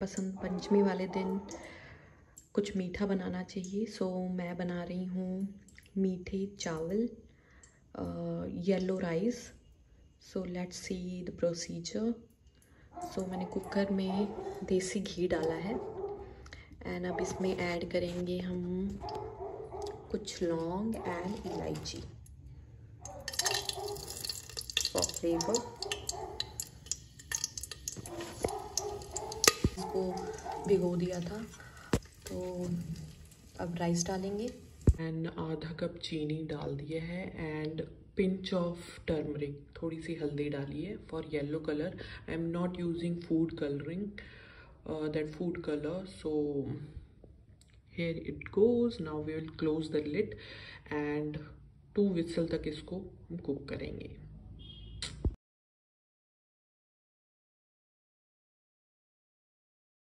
बसंत पंचमी वाले दिन कुछ मीठा बनाना चाहिए। सो मैं बना रही हूँ मीठे चावल yellow rice so let's see the procedure so मैंने कुकर में देसी घी डाला है। एंड अब इसमें ऐड करेंगे हम कुछ लौंग एंड इलायची। फॉर फ्लेवर इसको भिगो दिया था। तो अब राइस डालेंगे। एंड आधा कप चीनी डाल दिया है एंड पिंच ऑफ़ टर्मरिक थोड़ी सी हल्दी डाली है for yellow colour I am not using food colouring that food colour so here it goes now we will close the lid and two whistle तक इसको कुक करेंगे।